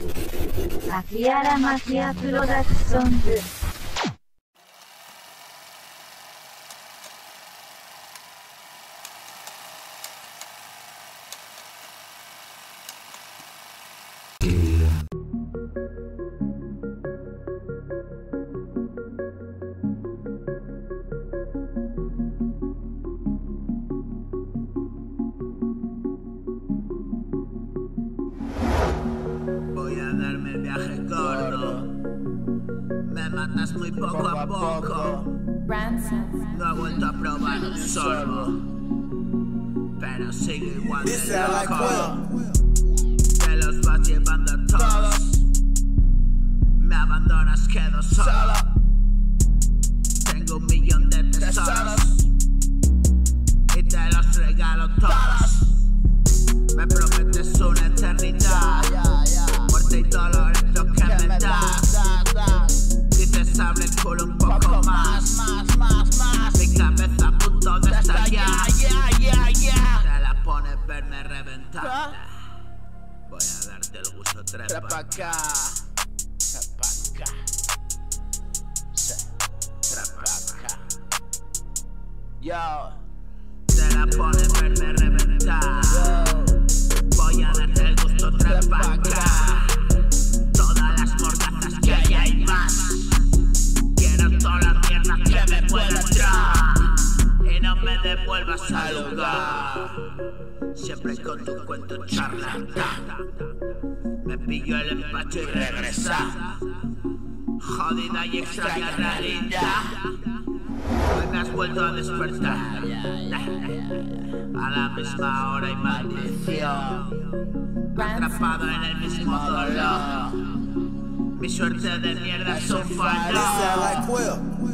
秋ラマフィアプロダクションズ viaje. Me matas muy poco a poco. No ha vuelto a probar un sorbo. Pero sigue igual de loco. por un poco más. más, más, más. Mi cabeza a punto de estallar. Te la pones verme reventar. Voy a darte el gusto trepa. Trepa acá. Yo. Te la pones verme reventar. Voy a darte el gusto trepa. saludar. Siempre con tu cuento charlatán. Me pilló el empacho y regresa. Jodida y extraña realidad. Hoy me has vuelto a despertar. A la misma hora y maldición. Atrapado en el mismo dolor. Mi suerte de mierda es un fallo.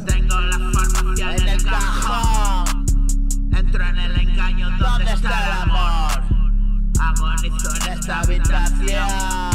Tengo la farmacia en el cajón. Entro en el engaño, ¿dónde está el amor? Agonizo en esta habitación.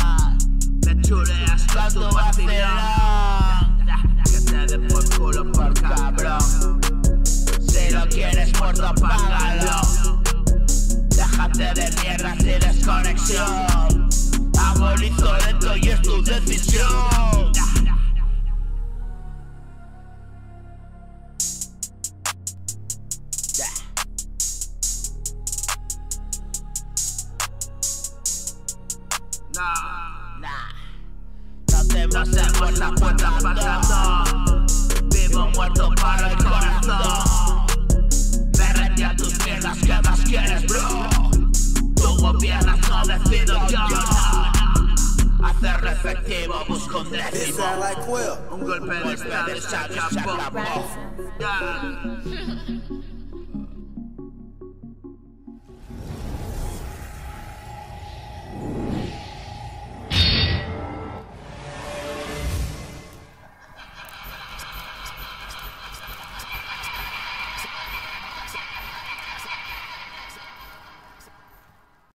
No, nah. Nos vemos en la puerta pasando. Vivo muerto para el corazón. Me rendí a tus piernas, ¿qué más quieres, bro? Tu gobiernas no decido yo. No. Hacer efectivo, busco un décimo. Un golpe de estado se acabó. Yeah.